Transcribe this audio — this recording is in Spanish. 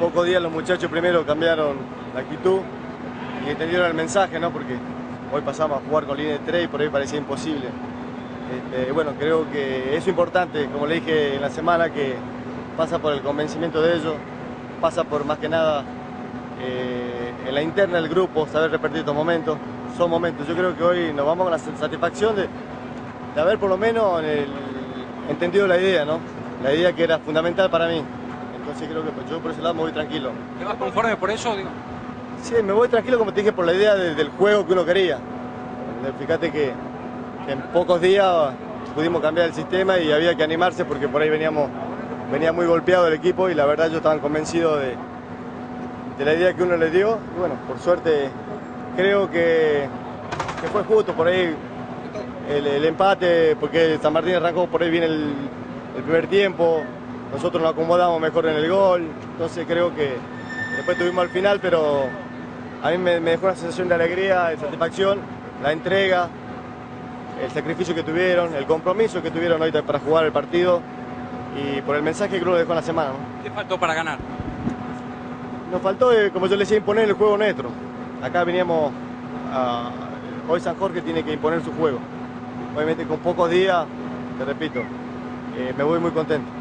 pocos días los muchachos primero cambiaron la actitud y entendieron el mensaje, ¿no? Porque hoy pasamos a jugar con línea de 3 y por ahí parecía imposible. Este, bueno, creo que es importante, como le dije en la semana, que pasa por el convencimiento de ellos, pasa por más que nada eh, en la interna del grupo, saber repartir estos momentos. Son momentos, yo creo que hoy nos vamos con la satisfacción de, de haber por lo menos entendido la idea, ¿no? La idea que era fundamental para mí. Entonces creo que yo por ese lado me voy tranquilo. ¿Te vas conforme por eso? Digo? Sí, me voy tranquilo como te dije por la idea de, del juego que uno quería. Fíjate que, que, en pocos días pudimos cambiar el sistema y había que animarse porque por ahí veníamos, venía muy golpeado el equipo y la verdad yo estaba convencido de, de la idea que uno le dio. Y bueno, por suerte creo que, que fue justo por ahí el, el, empate, porque San Martín arrancó por ahí bien el, el primer tiempo, nosotros nos acomodamos mejor en el gol, entonces creo que después tuvimos al final, pero a mí me, me, dejó una sensación de alegría, de satisfacción, la entrega, el sacrificio que tuvieron, el compromiso que tuvieron ahorita para jugar el partido y por el mensaje que uno dejó en la semana. ¿no? ¿Qué faltó para ganar? Nos faltó, eh, como yo le decía, imponer el juego nuestro. Acá veníamos, a, hoy San Jorge tiene que imponer su juego. Obviamente con pocos días, te repito, eh, me voy muy contento.